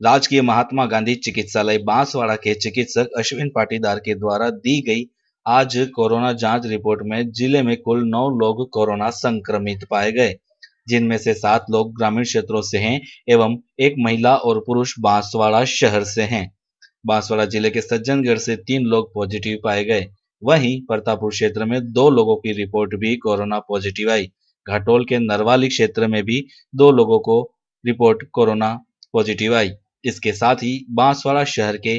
राजकीय महात्मा गांधी चिकित्सालय बांसवाड़ा के चिकित्सक अश्विन पाटीदार के द्वारा दी गई आज कोरोना जाँच रिपोर्ट में ज़िले में कुल नौ लोग कोरोना संक्रमित पाए गए, जिनमें से सात लोग ग्रामीण क्षेत्रों से हैं एवं एक महिला और पुरुष बांसवाड़ा शहर से हैं। बांसवाड़ा ज़िले के सज्जनगढ़ से तीन लोग पॉजिटिव पाए गए। वहीं प्रतापपुर क्षेत्र में दो लोगों की रिपोर्ट भी कोरोना पॉजिटिव आई। घाटोल के नरवाली क्षेत्र में भी दो लोगों को रिपोर्ट कोरोना पॉजिटिव आई। इसके साथ ही बांसवाड़ा शहर के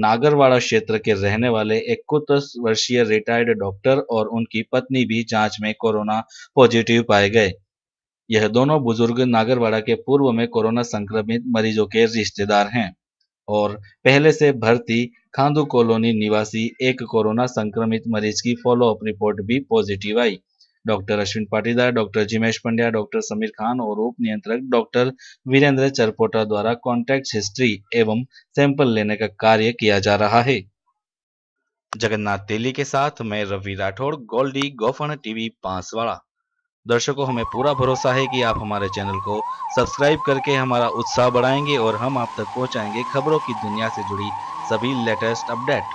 नागरवाड़ा क्षेत्र के रहने वाले इकतीस वर्षीय रिटायर्ड डॉक्टर और उनकी पत्नी भी जाँच में कोरोना पॉजिटिव पाए गए। यह दोनों बुज़ुर्ग नागरवाड़ा के पूर्व में कोरोना संक्रमित मरीजों के रिश्तेदार हैं और पहले से भर्ती खांदू कॉलोनी निवासी एक कोरोना संक्रमित मरीज़ की फॉलोअप रिपोर्ट भी पॉजिटिव आई। Doctor Ashwin Patidar, doctor Jimesh Pandya, doctor Sameer Khan और उप नियंत्रक डॉक्टर वीरेंद्र चरपोटा द्वारा कॉन्टैक्ट हिस्ट्री एवं सैंपल लेने का कार्य किया जा रहा है। जगन्नाथ तेली के साथ मैं रवि राठौड़ गोल्डी गोफन टीवी बांसवाड़ा। दर्शकों, हमें पूरा भरोसा है कि आप हमारे चैनल को सब्सक्राइब करके हमारा उत्साह बढ़ाएँगे और हम आप तक पहुंचाएँगे खबरों की दुनिया से जुड़ी सभी लेटेस्ट अपडेट।